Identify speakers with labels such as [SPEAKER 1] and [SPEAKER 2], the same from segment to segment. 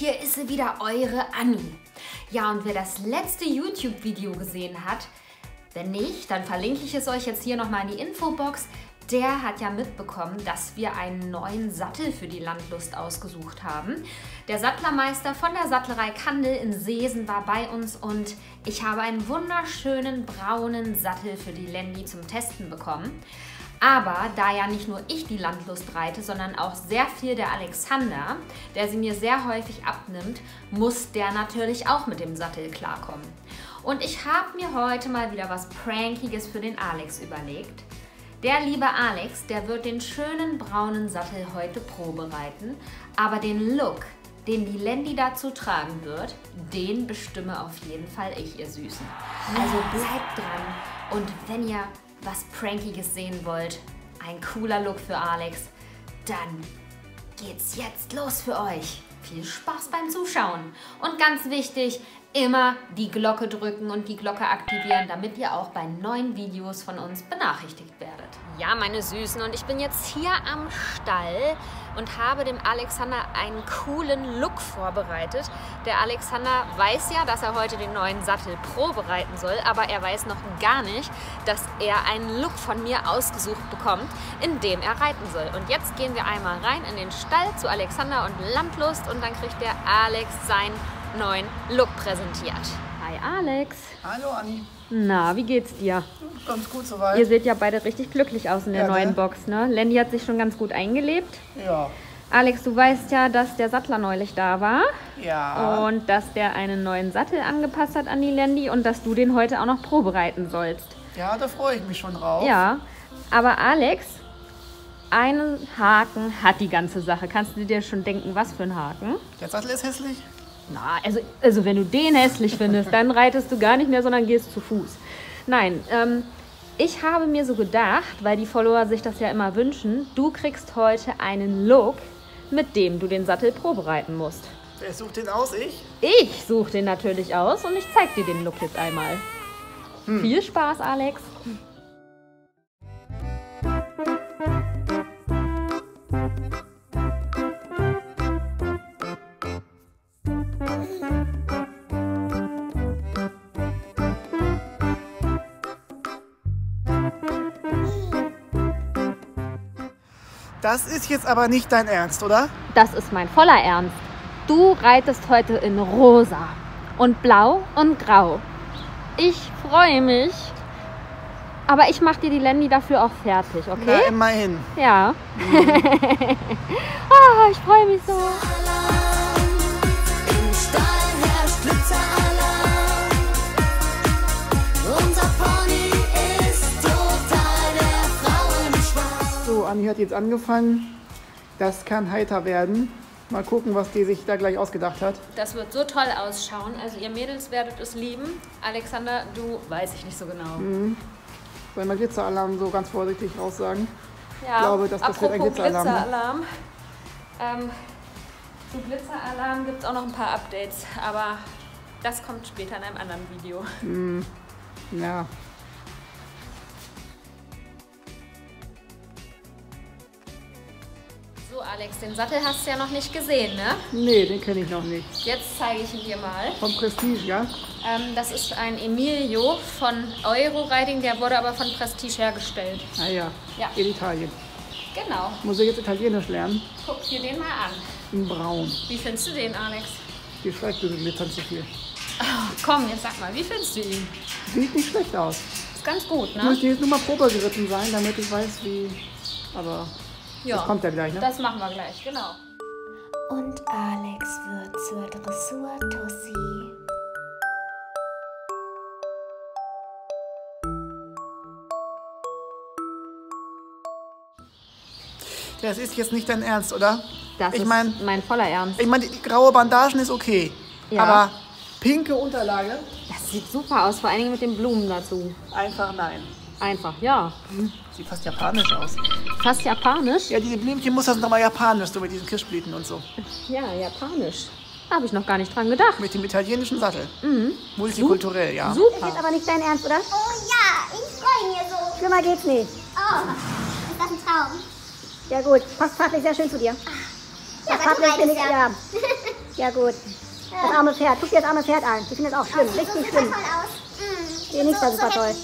[SPEAKER 1] hier ist sie wieder, eure Anni. Ja und wer das letzte YouTube-Video gesehen hat, wenn nicht, dann verlinke ich es euch jetzt hier nochmal in die Infobox. Der hat ja mitbekommen, dass wir einen neuen Sattel für die Landlust ausgesucht haben. Der Sattlermeister von der Sattlerei Kandel in Seesen war bei uns und ich habe einen wunderschönen braunen Sattel für die Lendi zum Testen bekommen. Aber da ja nicht nur ich die Landlust reite, sondern auch sehr viel der Alexander, der sie mir sehr häufig abnimmt, muss der natürlich auch mit dem Sattel klarkommen. Und ich habe mir heute mal wieder was Prankiges für den Alex überlegt. Der liebe Alex, der wird den schönen braunen Sattel heute probereiten, aber den Look, den die Lendi dazu tragen wird, den bestimme auf jeden Fall ich, ihr Süßen. Also bleibt dran und wenn ihr was Prankiges sehen wollt, ein cooler Look für Alex, dann geht's jetzt los für euch. Viel Spaß beim Zuschauen. Und ganz wichtig, immer die Glocke drücken und die Glocke aktivieren, damit ihr auch bei neuen Videos von uns benachrichtigt werdet. Ja, meine Süßen, und ich bin jetzt hier am Stall und habe dem Alexander einen coolen Look vorbereitet. Der Alexander weiß ja, dass er heute den neuen Sattel probereiten soll, aber er weiß noch gar nicht, dass er einen Look von mir ausgesucht bekommt, in dem er reiten soll. Und jetzt gehen wir einmal rein in den Stall zu Alexander und Landlust und dann kriegt der Alex seinen neuen Look präsentiert. Hi Alex.
[SPEAKER 2] Hallo Anni.
[SPEAKER 1] Na, wie geht's dir?
[SPEAKER 2] Ganz gut soweit.
[SPEAKER 1] Ihr seht ja beide richtig glücklich aus in der
[SPEAKER 2] Ja,
[SPEAKER 1] neuen
[SPEAKER 2] ne?
[SPEAKER 1] Box, ne? Lendi hat sich schon ganz gut eingelebt.
[SPEAKER 2] Ja.
[SPEAKER 1] Alex, du weißt ja, dass der Sattler neulich da war
[SPEAKER 2] Ja.
[SPEAKER 1] und dass der einen neuen Sattel angepasst hat an die Lendi und dass du den heute auch noch probereiten sollst.
[SPEAKER 2] ja, da freue ich mich schon drauf.
[SPEAKER 1] Ja, aber Alex, einen Haken hat die ganze Sache. Kannst du dir schon denken, was für ein Haken?
[SPEAKER 2] Der Sattel ist hässlich?
[SPEAKER 1] Na, also, also wenn du den hässlich findest, dann reitest du gar nicht mehr, sondern gehst zu Fuß. Nein, ähm, ich habe mir so gedacht, weil die Follower sich das ja immer wünschen, du kriegst heute einen Look, mit dem du den Sattel probereiten musst.
[SPEAKER 2] Wer sucht den aus? Ich?
[SPEAKER 1] Ich suche den natürlich aus und ich zeig dir den Look jetzt einmal. Viel Spaß, Alex.
[SPEAKER 2] Das ist jetzt aber nicht dein Ernst, oder?
[SPEAKER 1] Das ist mein voller Ernst. Du reitest heute in rosa und blau und grau. Ich freue mich. Aber ich mache dir die Lendi dafür auch fertig,
[SPEAKER 2] Na,
[SPEAKER 1] okay?
[SPEAKER 2] immerhin.
[SPEAKER 1] Ja. ah, ich freue mich so.
[SPEAKER 2] Anni hat jetzt angefangen. Das kann heiter werden. Mal gucken, was die sich da gleich ausgedacht hat.
[SPEAKER 1] Das wird so toll ausschauen. Also ihr Mädels werdet es lieben. Alexander, du weiß ich nicht so genau.
[SPEAKER 2] Soll ich mal Glitzeralarm so ganz vorsichtig raussagen?
[SPEAKER 1] Ja,
[SPEAKER 2] glaube, dass das wird ein Glitzeralarm?
[SPEAKER 1] Glitzeralarm. Ähm, zu Glitzeralarm gibt es auch noch ein paar Updates, aber das kommt später in einem anderen Video.
[SPEAKER 2] Ja.
[SPEAKER 1] So, Alex, den Sattel hast du ja noch nicht gesehen, ne?
[SPEAKER 2] Nee, den kenne ich noch nicht.
[SPEAKER 1] Jetzt zeige ich ihn dir mal.
[SPEAKER 2] Vom Prestige, ja?
[SPEAKER 1] Ähm, das ist ein Emilio von Euro-Riding, der wurde aber von Prestige hergestellt.
[SPEAKER 2] Ah ja.
[SPEAKER 1] Ja.
[SPEAKER 2] In Italien.
[SPEAKER 1] Genau.
[SPEAKER 2] Muss ich jetzt Italienisch lernen?
[SPEAKER 1] Guck dir den mal an.
[SPEAKER 2] In Braun.
[SPEAKER 1] Wie findest du den, Alex?
[SPEAKER 2] Die Schreibtüte glitzern zu viel.
[SPEAKER 1] Komm, jetzt sag mal, wie findest du ihn?
[SPEAKER 2] Sieht nicht schlecht aus.
[SPEAKER 1] Ist ganz gut,
[SPEAKER 2] Ich
[SPEAKER 1] ne?
[SPEAKER 2] möchte jetzt nur mal Probe geritten sein, damit ich weiß, wie. Aber
[SPEAKER 1] Ja.
[SPEAKER 2] das kommt ja gleich, ne?
[SPEAKER 1] Das machen wir gleich, genau.
[SPEAKER 3] Und Alex wird zur Dressur-Tussi.
[SPEAKER 2] Das ist jetzt nicht dein Ernst, oder?
[SPEAKER 1] Das
[SPEAKER 2] ich
[SPEAKER 1] ist
[SPEAKER 2] meine,
[SPEAKER 1] mein voller Ernst.
[SPEAKER 2] ich meine, die graue Bandagen ist okay.
[SPEAKER 1] Ja.
[SPEAKER 2] Aber pinke Unterlage?
[SPEAKER 1] Das sieht super aus, vor allen Dingen mit den Blumen dazu.
[SPEAKER 2] Einfach nein.
[SPEAKER 1] Einfach, ja.
[SPEAKER 2] Sieht fast japanisch aus.
[SPEAKER 1] Fast japanisch?
[SPEAKER 2] Ja, diese Blümchenmuster sind doch mal japanisch, so mit diesen Kirschblüten und so.
[SPEAKER 1] Ja, japanisch. Habe ich noch gar nicht dran gedacht.
[SPEAKER 2] Mit dem italienischen Sattel. Multikulturell, ja.
[SPEAKER 4] Das
[SPEAKER 1] Super.
[SPEAKER 4] ist aber nicht dein Ernst, oder?
[SPEAKER 5] Oh ja, ich freue mich so.
[SPEAKER 4] Schlimmer geht's nicht.
[SPEAKER 5] Oh, ist das ein Traum?
[SPEAKER 4] Ja gut, passt fachlich sehr schön zu dir.
[SPEAKER 5] Ja,
[SPEAKER 4] Das Fahrzeug finde ich,
[SPEAKER 5] ja.
[SPEAKER 4] ja. Ja, gut. Das arme Pferd. Guck dir das arme Pferd an. Ich finde das auch schlimm.
[SPEAKER 5] Das sieht so
[SPEAKER 4] Richtig
[SPEAKER 5] super
[SPEAKER 4] schlimm.
[SPEAKER 5] toll aus. Mm.
[SPEAKER 4] Nee, nicht so super
[SPEAKER 5] happy,
[SPEAKER 4] toll.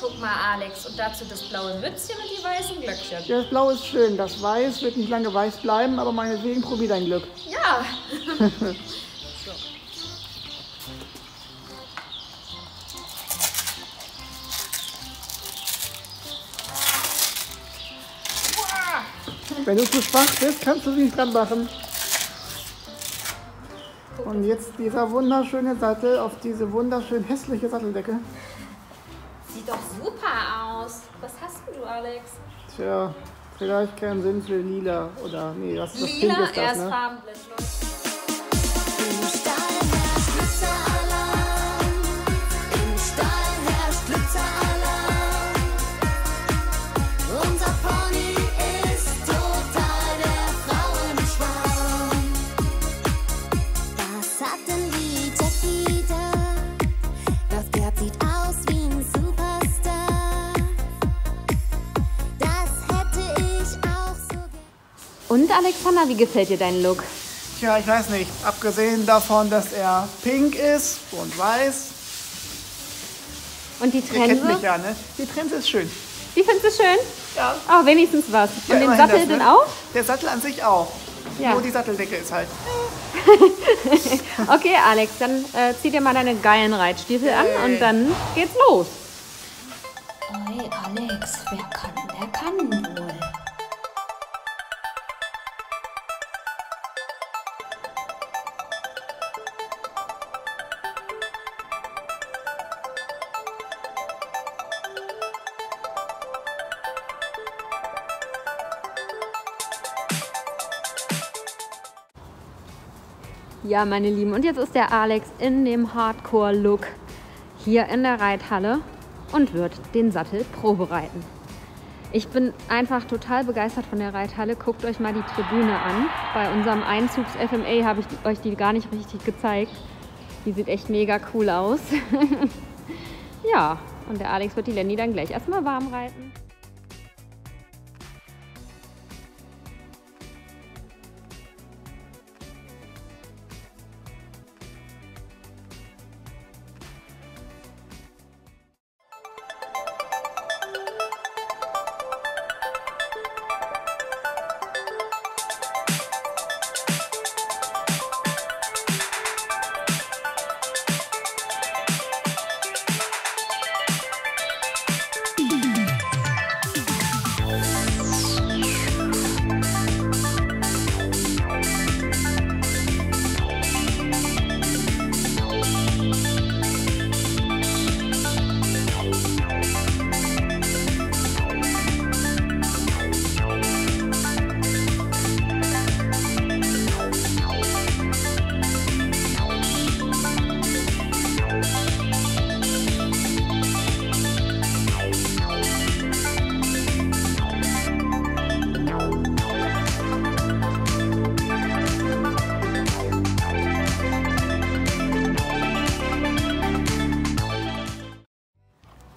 [SPEAKER 1] Guck mal, Alex, und dazu das blaue Mützchen und die weißen Glöckchen.
[SPEAKER 2] Das Blau ist schön, das Weiß wird nicht lange weiß bleiben, aber meinetwegen probier dein Glück.
[SPEAKER 1] Ja.
[SPEAKER 2] Wenn du zu schwach bist, kannst du sie nicht dran machen. Und jetzt dieser wunderschöne Sattel auf diese wunderschön hässliche Satteldecke.
[SPEAKER 1] Sieht doch super aus. Was hast denn du, Alex?
[SPEAKER 2] Tja, vielleicht keinen Sinn für lila oder nee, was das
[SPEAKER 1] Lila,
[SPEAKER 2] Pink ist
[SPEAKER 1] er
[SPEAKER 2] das,
[SPEAKER 1] ist
[SPEAKER 2] ne?
[SPEAKER 1] farbenblind. Leute. Und Alexander, wie gefällt dir dein Look?
[SPEAKER 2] Tja, ich weiß nicht. Abgesehen davon, dass er pink ist und weiß.
[SPEAKER 1] Und die
[SPEAKER 2] Ihr kennt mich
[SPEAKER 1] Trense?
[SPEAKER 2] ja, ne? Die Trense ist schön.
[SPEAKER 1] Wie findest du schön?
[SPEAKER 2] Ja.
[SPEAKER 1] Oh, wenigstens was.
[SPEAKER 2] Ja,
[SPEAKER 1] Und den Sattel
[SPEAKER 2] das, ne?
[SPEAKER 1] denn auch?
[SPEAKER 2] Der Sattel an sich auch.
[SPEAKER 1] Ja.
[SPEAKER 2] Nur die Satteldecke ist halt.
[SPEAKER 1] Okay, Alex, dann äh, zieh dir mal deine geilen Reitstiefel an und dann geht's los.
[SPEAKER 3] Oi, Alex, wer kann, der kann
[SPEAKER 1] Ja, meine Lieben, und jetzt ist der Alex in dem Hardcore-Look hier in der Reithalle und wird den Sattel probereiten. Ich bin einfach total begeistert von der Reithalle. Guckt euch mal die Tribüne an. Bei unserem Einzugs-FMA habe ich euch die gar nicht richtig gezeigt. Die sieht echt mega cool aus. ja, und der Alex wird die Lenny dann gleich erstmal warm reiten.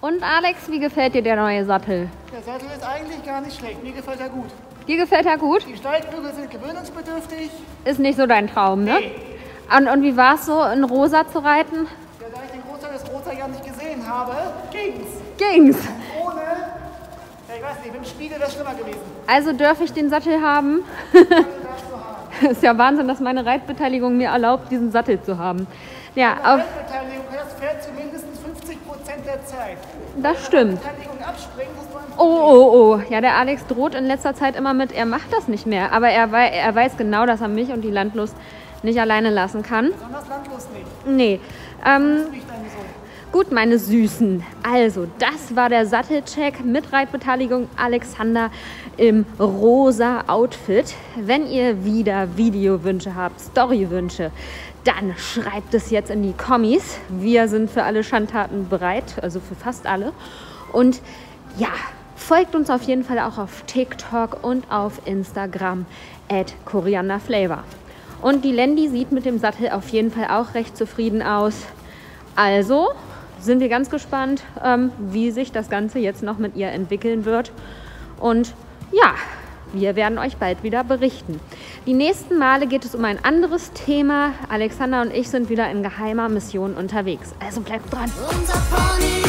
[SPEAKER 1] Und Alex, wie gefällt dir der neue Sattel?
[SPEAKER 2] Der Sattel ist eigentlich gar nicht schlecht. Mir gefällt er gut.
[SPEAKER 1] Dir gefällt er gut?
[SPEAKER 2] Die Steigbügel sind gewöhnungsbedürftig.
[SPEAKER 1] Ist nicht so dein Traum, ne?
[SPEAKER 2] Nee.
[SPEAKER 1] Und, und wie war es so, in rosa zu reiten?
[SPEAKER 2] Ja, da ich den Großteil des Rosa ja nicht gesehen habe, ging's.
[SPEAKER 1] Ging's.
[SPEAKER 2] Ohne, ja, ich weiß nicht, mit dem Spiegel wäre schlimmer gewesen.
[SPEAKER 1] Also darf ich den Sattel haben? ist ja Wahnsinn, dass meine Reitbeteiligung mir erlaubt, diesen Sattel zu haben. Ja, auf,
[SPEAKER 2] Beteiligung kann das Pferd zu mindestens 50 Prozent der Zeit.
[SPEAKER 1] das stimmt. Oh, oh, oh. Ja, der Alex droht in letzter Zeit immer mit, er macht das nicht mehr. Aber er, wei er weiß genau, dass er mich und die Landlust nicht alleine lassen kann.
[SPEAKER 2] besonders landlos nicht.
[SPEAKER 1] Nee. Ähm. Gut, meine Süßen. Also, das war der Sattelcheck mit Reitbeteiligung Alexander im rosa Outfit. Wenn ihr wieder Videowünsche habt, Storywünsche, dann schreibt es jetzt in die Kommis. Wir sind für alle Schandtaten bereit, also für fast alle. Und ja, folgt uns auf jeden Fall auch auf TikTok und auf Instagram at korianderflavor. Und die Lendi sieht mit dem Sattel auf jeden Fall auch recht zufrieden aus. Also sind wir ganz gespannt, ähm, wie sich das Ganze jetzt noch mit ihr entwickeln wird. Und ja, wir werden euch bald wieder berichten. Die nächsten Male geht es um ein anderes Thema. Alexander und ich sind wieder in geheimer Mission unterwegs. Also bleibt dran.
[SPEAKER 3] Unser Pony